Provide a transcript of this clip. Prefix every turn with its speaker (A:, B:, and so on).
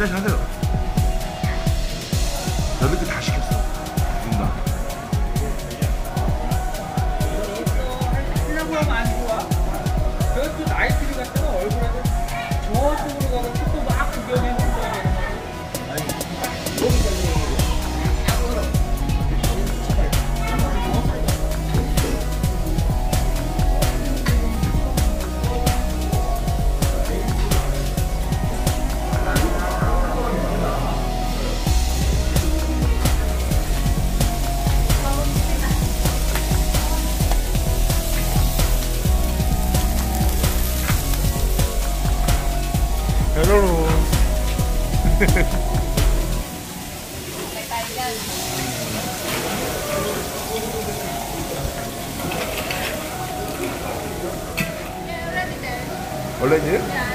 A: 别生气了
B: 헬로. 원래는? 아이스